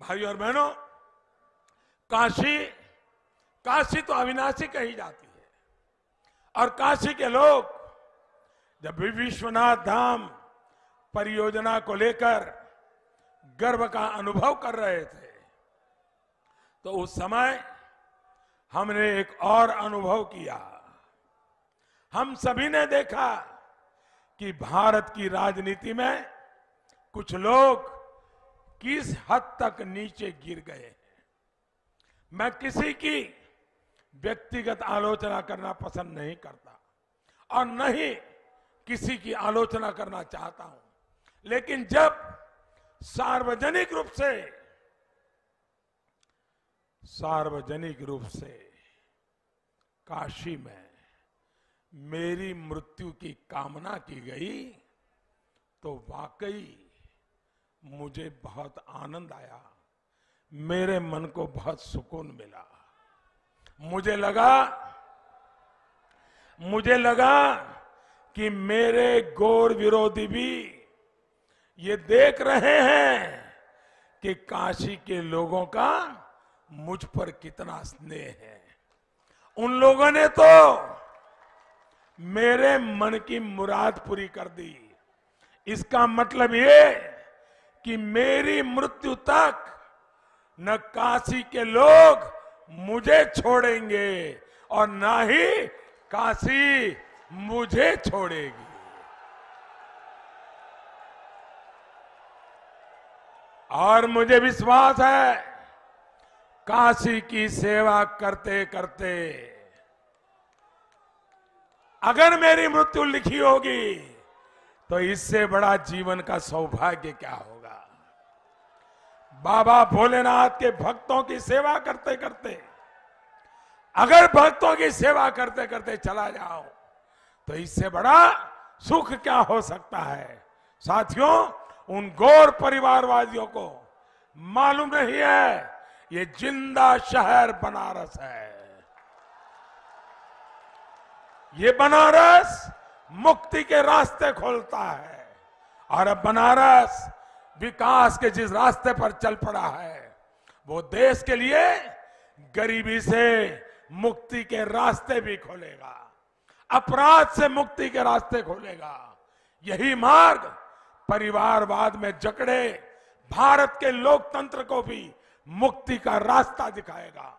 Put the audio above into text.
भाई और बहनों, काशी काशी तो अविनाशी कही जाती है। और काशी के लोग, जब भी विश्वनाथ धाम परियोजना को लेकर गर्व का अनुभव कर रहे थे तो उस समय हमने एक और अनुभव किया। हम सभी ने देखा कि भारत की राजनीति में कुछ लोग किस हद तक नीचे गिर गए? मैं किसी की व्यक्तिगत आलोचना करना पसंद नहीं करता और न ही किसी की आलोचना करना चाहता हूँ। लेकिन जब सार्वजनिक रूप से, सार्वजनिक रूप से काशी में मेरी मृत्यु की कामना की गई तो वाकई मुझे बहुत आनंद आया। मेरे मन को बहुत सुकून मिला। मुझे लगा मुझे लगा कि मेरे गौर विरोधी भी ये देख रहे हैं कि काशी के लोगों का मुझ पर कितना स्नेह है। उन लोगों ने तो मेरे मन की मुराद पूरी कर दी। इसका मतलब ये कि मेरी मृत्यु तक न काशी के लोग मुझे छोड़ेंगे और न ही काशी मुझे छोड़ेगी। और मुझे विश्वास है, काशी की सेवा करते करते, अगर मेरी मृत्यु लिखी होगी तो इससे बड़ा जीवन का सौभाग्य क्या होगा? बाबा भोलेनाथ के भक्तों की सेवा करते करते, अगर भक्तों की सेवा करते करते चला जाओ तो इससे बड़ा सुख क्या हो सकता है? साथियों, उन गौर परिवारवादियों को मालूम नहीं है, ये ज़िंदा शहर बनारस है। ये बनारस मुक्ति के रास्ते खोलता है, और अब बनारस विकास के जिस रास्ते पर चल पड़ा है, वो देश के लिए गरीबी से मुक्ति के रास्ते भी खोलेगा, अपराध से मुक्ति के रास्ते खोलेगा। यही मार्ग परिवारवाद में जकड़े भारत के लोकतंत्र को भी मुक्ति का रास्ता दिखाएगा।